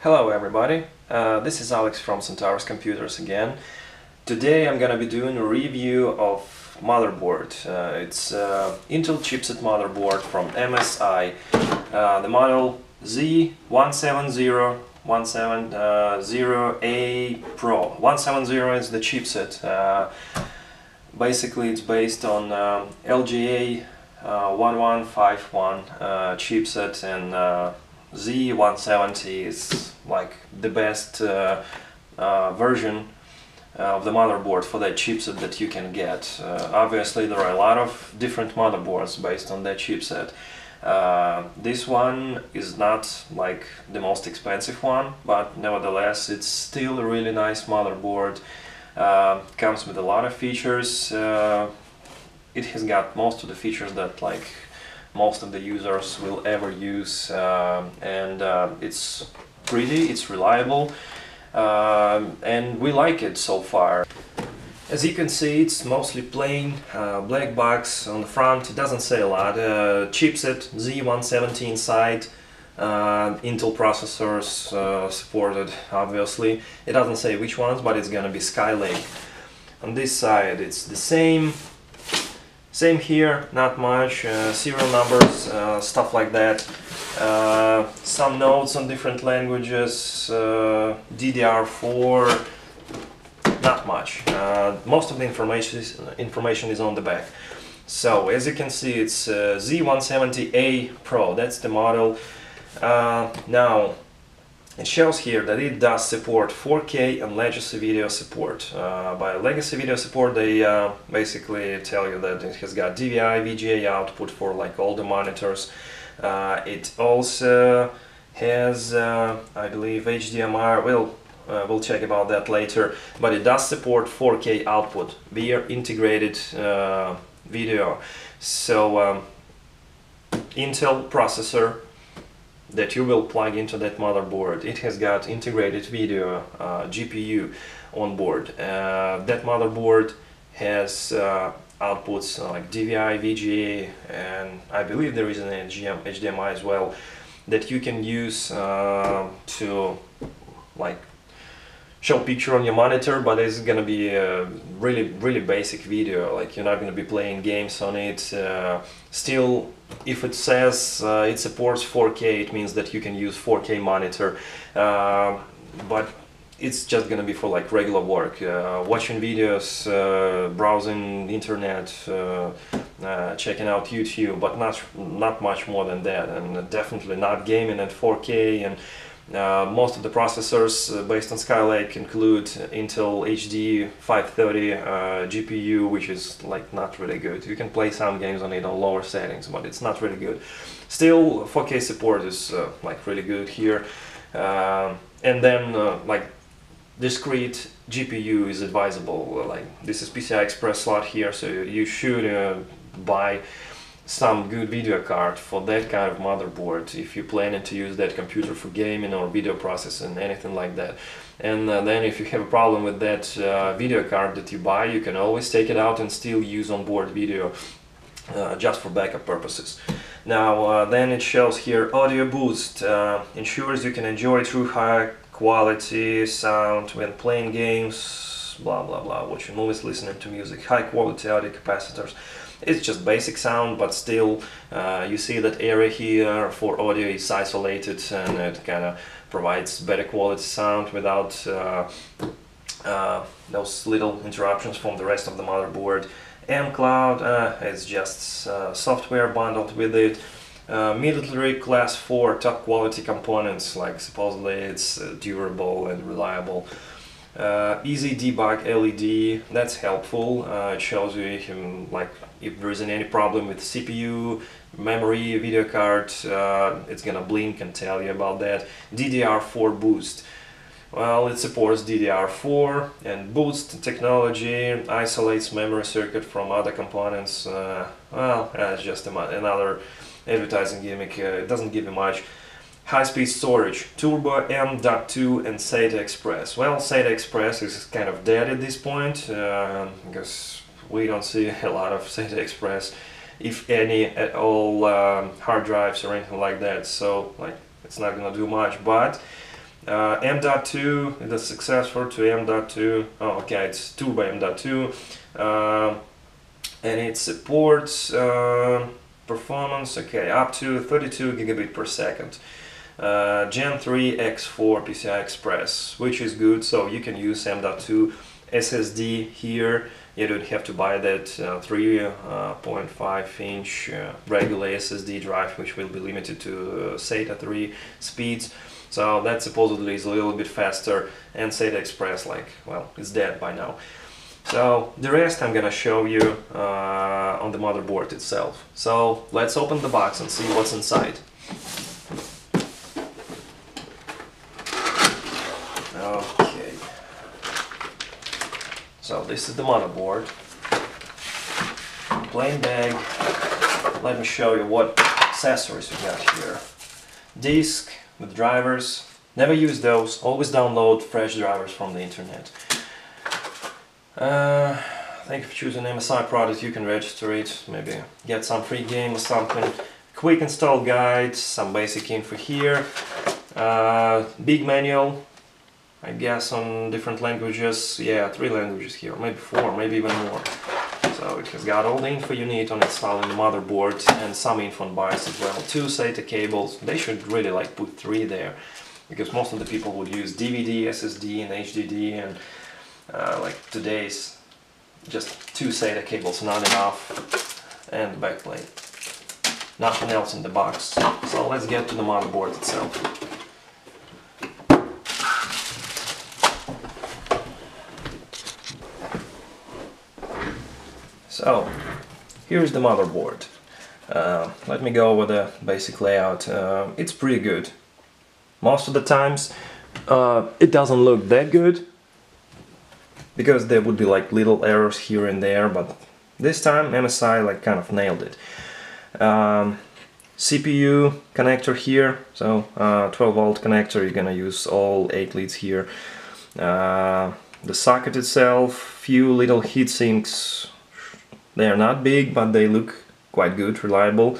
Hello everybody, uh, this is Alex from Centaurus Computers again. Today I'm gonna be doing a review of motherboard. Uh, it's uh, Intel chipset motherboard from MSI. Uh, the model Z170-170A Pro. 170 is the chipset. Uh, basically it's based on um, LGA uh, 1151 chipset and Z170 is like the best uh, uh, version of the motherboard for that chipset that you can get. Uh, obviously there are a lot of different motherboards based on that chipset. Uh, this one is not like the most expensive one, but nevertheless it's still a really nice motherboard. Uh, comes with a lot of features. Uh, it has got most of the features that like most of the users will ever use um, and uh, it's pretty, it's reliable um, and we like it so far. As you can see it's mostly plain, uh, black box on the front, it doesn't say a lot. Uh, chipset Z170 inside, uh, Intel processors uh, supported obviously. It doesn't say which ones but it's gonna be Skylake. On this side it's the same, same here, not much, uh, serial numbers, uh, stuff like that. Uh, some notes on different languages, uh, DDR4, not much. Uh, most of the information is, information is on the back. So as you can see it's uh, Z170A Pro, that's the model. now it shows here that it does support 4K and legacy video support. Uh, by legacy video support they uh, basically tell you that it has got DVI, VGA output for like all the monitors. Uh, it also has, uh, I believe, HDMI, we'll, uh, we'll check about that later, but it does support 4K output via integrated uh, video. So um, Intel processor that you will plug into that motherboard. It has got integrated video uh, GPU on board. Uh, that motherboard has uh, outputs like DVI, VGA, and I believe there is an HDMI as well that you can use uh, to like show picture on your monitor but it's gonna be a really really basic video like you're not gonna be playing games on it uh, still if it says uh, it supports 4k it means that you can use 4k monitor. Uh, but it's just gonna be for like regular work. Uh, watching videos uh, browsing internet uh, checking out YouTube but not not much more than that. And definitely not gaming at 4k and uh, most of the processors uh, based on Skylake include Intel HD 530 uh, GPU, which is like not really good. You can play some games on it on lower settings, but it's not really good. Still, 4K support is uh, like really good here. And then uh, like discrete GPU is advisable. Like this is PCI Express slot here, so you should uh, buy some good video card for that kind of motherboard if you're planning to use that computer for gaming or video processing anything like that. And uh, then if you have a problem with that uh, video card that you buy you can always take it out and still use onboard video uh, just for backup purposes. Now uh, then it shows here audio boost uh, ensures you can enjoy true high quality sound when playing games blah blah blah watching movies listening to music high quality audio capacitors it's just basic sound, but still uh, you see that area here for audio is isolated and it kind of provides better quality sound without uh, uh, those little interruptions from the rest of the motherboard. mCloud uh, is just uh, software bundled with it. Uh, military class 4 top quality components like supposedly it's uh, durable and reliable uh, easy debug LED, that's helpful. Uh, it shows you if, like if there isn't any problem with CPU, memory, video card, uh, it's gonna blink and tell you about that. DDR4 boost. Well, it supports DDR4 and boost technology, isolates memory circuit from other components. Uh, well, it's just another advertising gimmick. Uh, it doesn't give you much. High-speed storage, Turbo M.2 and SATA Express. Well, SATA Express is kind of dead at this point, uh, because we don't see a lot of SATA Express, if any at all, um, hard drives or anything like that, so like it's not gonna do much, but Uh, M.2, the successor to M.2. Oh, okay, it's Turbo M.2. Uh, and it supports uh, performance, okay, up to 32 gigabit per second. Uh, Gen 3 X4 PCI Express, which is good, so you can use M.2 SSD here. You don't have to buy that 3.5 uh, inch uh, regular SSD drive, which will be limited to uh, SATA 3 speeds. So that supposedly is a little bit faster and SATA Express like, well, it's dead by now. So the rest I'm gonna show you uh, on the motherboard itself. So let's open the box and see what's inside. Okay. So this is the motherboard. Plain bag. Let me show you what accessories we got here. Disk, with drivers. Never use those, always download fresh drivers from the internet. Uh, think you choose an MSI product you can register it, maybe get some free game or something. Quick install guide, some basic info here. Uh, big manual, I guess on different languages, yeah, three languages here, maybe four, maybe even more. So it has got all the info you need on installing the motherboard and some info on BIOS as well. Two SATA cables, they should really like put three there because most of the people would use DVD, SSD and HDD and uh, like today's just two SATA cables not enough and backplate. Nothing else in the box. So let's get to the motherboard itself. So, here's the motherboard. Uh, let me go over the basic layout. Uh, it's pretty good. Most of the times uh, it doesn't look that good because there would be like little errors here and there, but this time MSI like kind of nailed it. Um, CPU connector here, so uh, 12 volt connector, you're gonna use all 8 leads here. Uh, the socket itself, few little heat sinks they are not big, but they look quite good, reliable.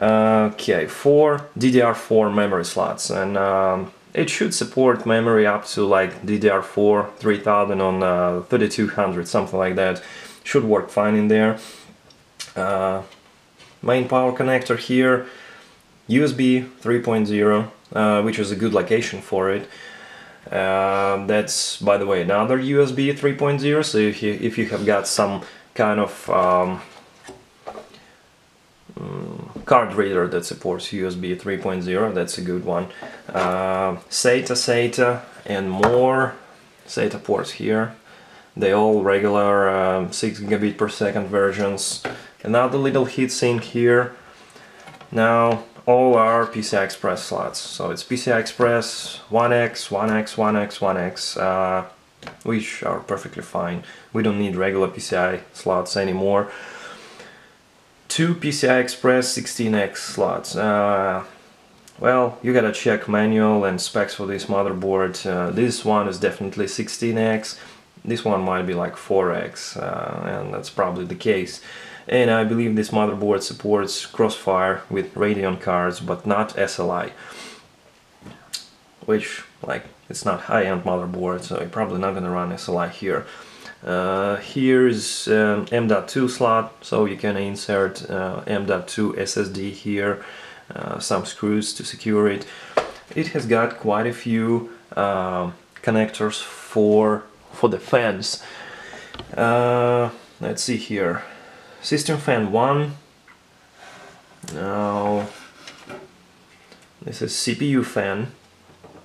okay, four DDR4 memory slots, and um, it should support memory up to like DDR4 3000 on uh, 3200, something like that. Should work fine in there. Uh, main power connector here, USB 3.0, uh, which is a good location for it. Uh, that's, by the way, another USB 3.0, so if you, if you have got some kind of um, mm, card reader that supports USB 3.0 that's a good one. Uh, SATA SATA and more. SATA ports here. They all regular um, 6 gigabit per second versions. Another little heatsink here. Now all are PCI Express slots. So it's PCI Express 1X, 1X, 1X, 1X uh, which are perfectly fine. We don't need regular PCI slots anymore. Two PCI Express 16X slots. Uh, well, you gotta check manual and specs for this motherboard. Uh, this one is definitely 16X. This one might be like 4X, uh, and that's probably the case. And I believe this motherboard supports Crossfire with Radeon cards, but not SLI. Which, like, it's not high-end motherboard, so you're probably not gonna run SLI here. Uh, here's um, M.2 slot, so you can insert uh, M.2 SSD here, uh, some screws to secure it. It has got quite a few um, connectors for for the fans. Uh, let's see here. System fan 1. Now, this is CPU fan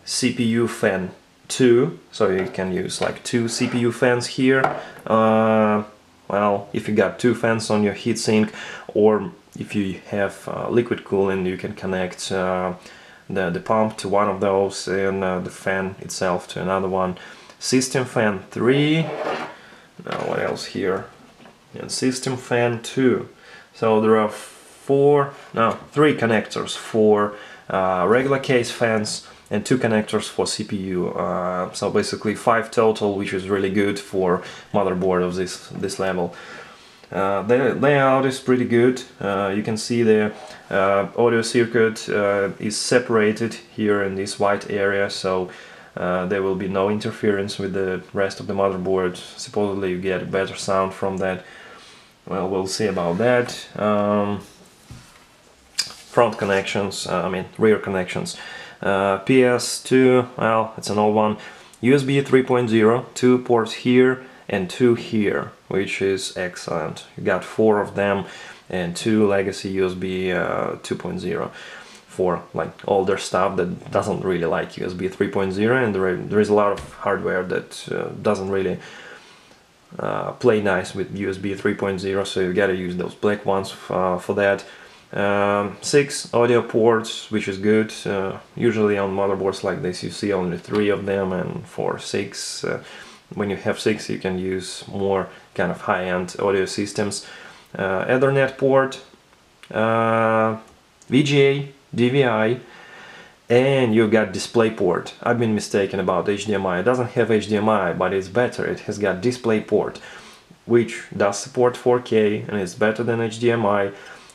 CPU fan 2 so you can use like two CPU fans here. Uh, well if you got two fans on your heatsink or if you have uh, liquid cooling you can connect uh, the, the pump to one of those and uh, the fan itself to another one. System fan 3 now what else here? And system fan 2 so there are four no three connectors for uh, regular case fans and two connectors for CPU. Uh, so basically five total, which is really good for motherboard of this this level. Uh, the layout is pretty good. Uh, you can see the uh, audio circuit uh, is separated here in this white area, so uh, there will be no interference with the rest of the motherboard. Supposedly you get better sound from that. Well, we'll see about that. Um, front connections, I mean rear connections. PS2, well, it's an old one. USB 3.0, two ports here and two here, which is excellent. You got four of them and two legacy USB uh, 2.0 for like older stuff that doesn't really like USB 3.0 and there, there is a lot of hardware that uh, doesn't really uh, play nice with USB 3.0 so you gotta use those black ones uh, for that. Um, six audio ports, which is good. Uh, usually on motherboards like this you see only three of them and for six uh, when you have six you can use more kind of high-end audio systems. Uh, Ethernet port uh, VGA DVI and you've got DisplayPort I've been mistaken about HDMI it doesn't have HDMI but it's better. It has got DisplayPort which does support 4K and it's better than HDMI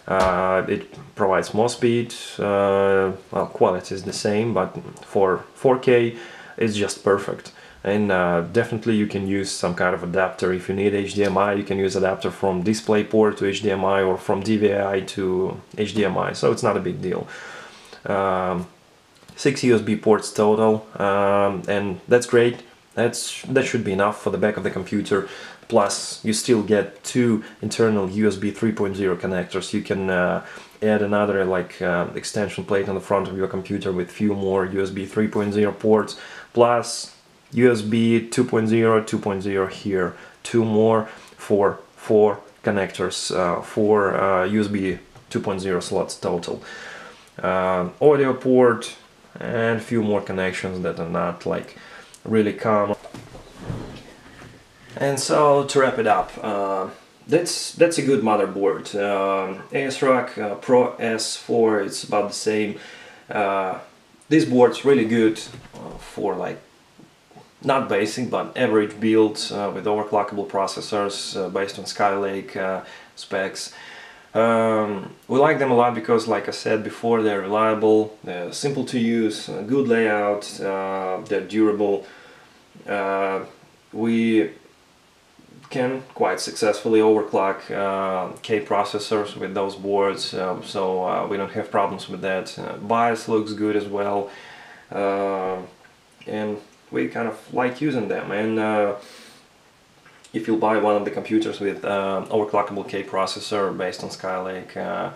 uh, it provides more speed uh, well quality is the same but for 4K it's just perfect. And uh, definitely you can use some kind of adapter if you need HDMI you can use adapter from DisplayPort to HDMI or from DVI to HDMI so it's not a big deal. Um, six USB ports total um, and that's great that's that should be enough for the back of the computer. Plus you still get two internal USB 3.0 connectors. You can uh, add another like uh, extension plate on the front of your computer with few more USB 3.0 ports. Plus USB 2.0, 2.0 here, two more for four connectors, uh, four uh, USB 2.0 slots total. Uh, audio port and few more connections that are not like really calm. And so to wrap it up, uh, that's that's a good motherboard. Uh, ASRock uh, Pro S4, it's about the same. Uh, this board's really good uh, for like not basic but average builds uh, with overclockable processors based on Skylake specs. Um, we like them a lot because like I said before they're reliable, they're simple to use, good layout, uh, they're durable. Uh, we can quite successfully overclock uh, K processors with those boards so we don't have problems with that. BIOS looks good as well and we kind of like using them and uh, if you buy one of the computers with uh, overclockable K processor based on Skylake uh,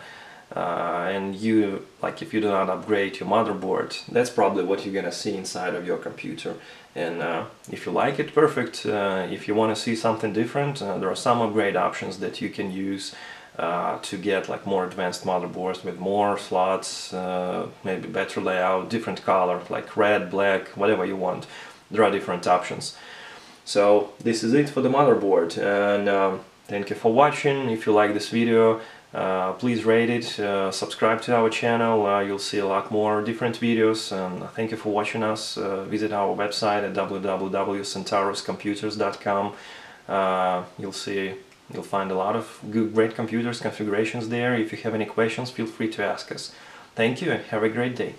uh, and you like if you do not upgrade your motherboard that's probably what you're gonna see inside of your computer and uh, if you like it perfect uh, if you want to see something different there are some upgrade options that you can use uh, to get like more advanced motherboards with more slots, uh, maybe better layout, different color, like red, black, whatever you want. There are different options. So this is it for the motherboard and um, thank you for watching. If you like this video, uh, please rate it, uh, subscribe to our channel, uh, you'll see a lot more different videos and thank you for watching us. visit our website at www.centauruscomputers.com. you'll see You'll find a lot of good, great computers configurations there. If you have any questions, feel free to ask us. Thank you and have a great day.